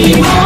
Happy